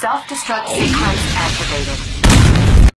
Self-destruct sequence activated.